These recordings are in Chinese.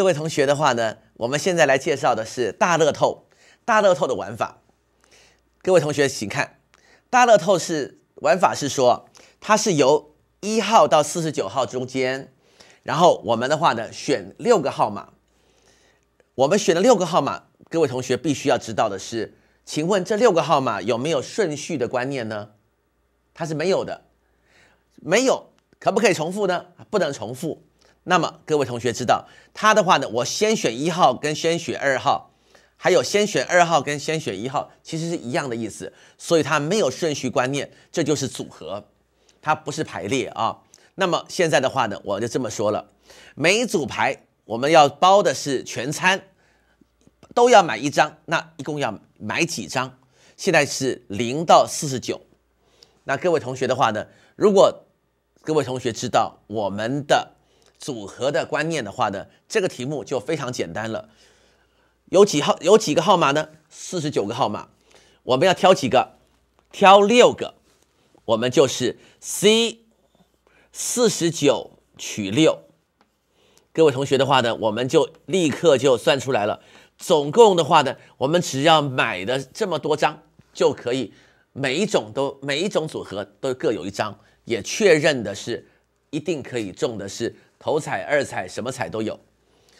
各位同学的话呢，我们现在来介绍的是大乐透，大乐透的玩法。各位同学请看，大乐透是玩法是说，它是由一号到四十九号中间，然后我们的话呢选六个号码，我们选了六个号码，各位同学必须要知道的是，请问这六个号码有没有顺序的观念呢？它是没有的，没有，可不可以重复呢？不能重复。那么各位同学知道，他的话呢，我先选一号跟先选二号，还有先选二号跟先选一号，其实是一样的意思，所以它没有顺序观念，这就是组合，它不是排列啊。那么现在的话呢，我就这么说了，每组牌我们要包的是全餐，都要买一张，那一共要买几张？现在是零到四十九。那各位同学的话呢，如果各位同学知道我们的组合的观念的话呢，这个题目就非常简单了。有几号？有几个号码呢？四十九个号码。我们要挑几个？挑六个。我们就是 C 四十九取六。各位同学的话呢，我们就立刻就算出来了。总共的话呢，我们只要买的这么多张就可以。每一种都每一种组合都各有一张，也确认的是一定可以中的是头彩、二彩，什么彩都有。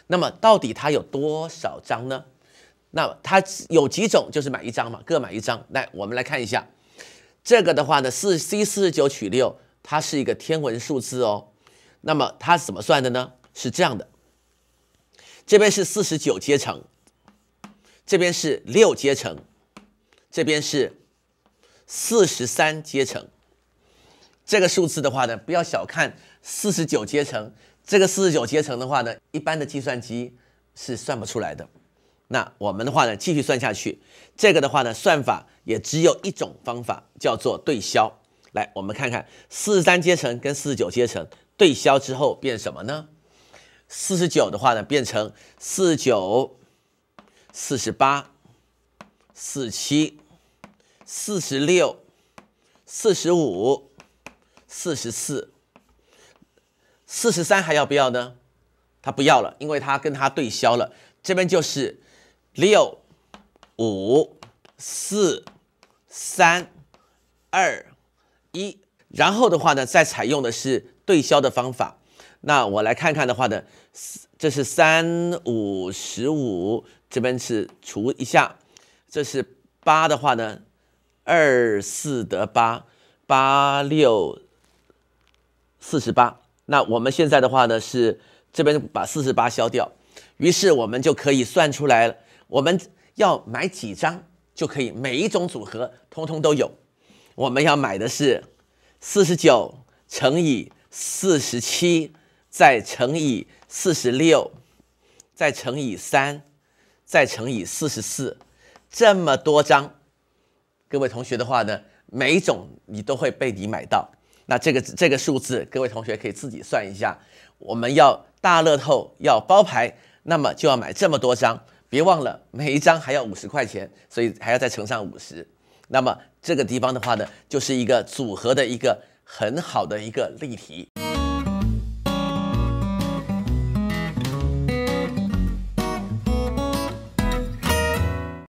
那么到底它有多少张呢？那它有几种，就是买一张嘛，各买一张。来，我们来看一下这个的话呢，四 C 四十九取六，它是一个天文数字哦。那么它怎么算的呢？是这样的，这边是四十九阶乘，这边是六阶乘，这边是。四十三阶乘，这个数字的话呢，不要小看四十九阶乘。这个四十九阶乘的话呢，一般的计算机是算不出来的。那我们的话呢，继续算下去。这个的话呢，算法也只有一种方法，叫做对消。来，我们看看四十三阶乘跟四十九阶乘对消之后变什么呢？四十九的话呢，变成四九、四十八、四七。四十六、四十五、四十四、四十三还要不要呢？他不要了，因为他跟他对消了。这边就是六、五、四、三、二、一。然后的话呢，再采用的是对消的方法。那我来看看的话呢，这是三五十五，这边是除一下，这是八的话呢。二四得八，八六四十八。那我们现在的话呢，是这边把四十八消掉，于是我们就可以算出来了。我们要买几张就可以，每一种组合通通都有。我们要买的是四十九乘以四十七，再乘以四十六，再乘以三，再乘以四十四，这么多张。各位同学的话呢，每一种你都会被你买到。那这个这个数字，各位同学可以自己算一下。我们要大乐透要包牌，那么就要买这么多张，别忘了每一张还要五十块钱，所以还要再乘上五十。那么这个地方的话呢，就是一个组合的一个很好的一个例题。